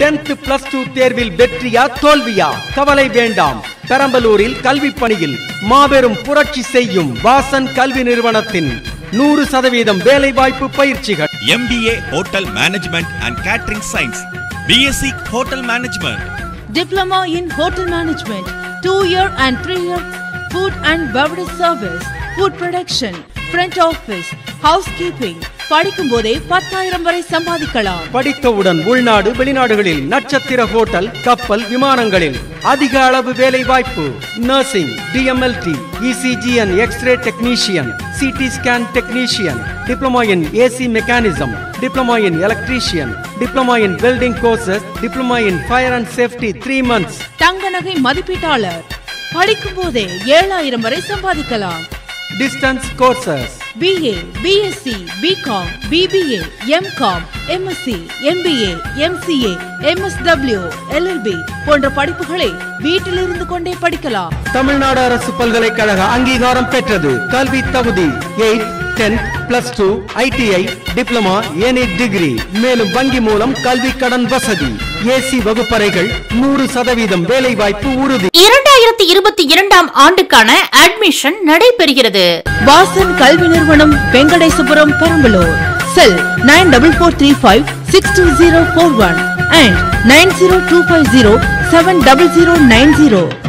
Tenth plus two தேர்வில் வெற்றியா தோல்வியா கவலை வேண்டாம் பெரம்பலூரில் கல்வி பணியில் மாபெரும் புரட்சி செய்யும் வாசன் கல்வி நிறுவனத்தின் நூறு சதவீதம் வேலை வாய்ப்பு பயிற்சிகள் MBA Hotel Management and Catering Science, BSc Hotel Management, Diploma in Hotel Management, 2-year and 3-year Food and Beverage Service, Food Production, Front Office, Housekeeping. படிக்கும் போதே பத்தாயிரம் வரை சம்பாதிக்கலாம். படித்தவுடன் உள்நாடு வெளிநாடுகளில் நட்சத்திர ஹோட்டல் கப்பல் விமானங்களில் அதிக அளவு வேலை வாய்ப்பு nursing DMLT ECG and x ray technician CT scan technician diploma in AC mechanism diploma in electrician diploma in welding courses diploma in fire and safety three months. தங்க நகை மதிப்பீட்டாளர் படிக்கும் போதே ஏழாயிரம் வரை சம்பாதிக்கலாம். Distance courses. BA, BSc, BCom, BBA, MCom, MSc MBA MCA MSW LLB போன்ற படிப்புகளை வீட்டில் இருந்து கொண்டே படிக்கலாம். தமிழ்நாடு அரசு பல்கலைக்கழக அங்கீகாரம் பெற்றது. கல்வி தகுதி eight tenth plus two ITI diploma any degree மேலும் வங்கி மூலம் கல்வி கடன் வசதி. ஏசி வகுப்பறைகள் நூறு சதவீதம் வேலை வாய்ப்பு உறுதி. இரண்டாயிரத்தி இருபத்தி இரண்டாம் ஆண்டுக்கான அட்மிஷன் நடைபெறுகிறது. வாசன் கல்வி நிறுவனம் Venkatesapuram Perambalur. Cell nine double four three five six two zero four one and 90250 70090.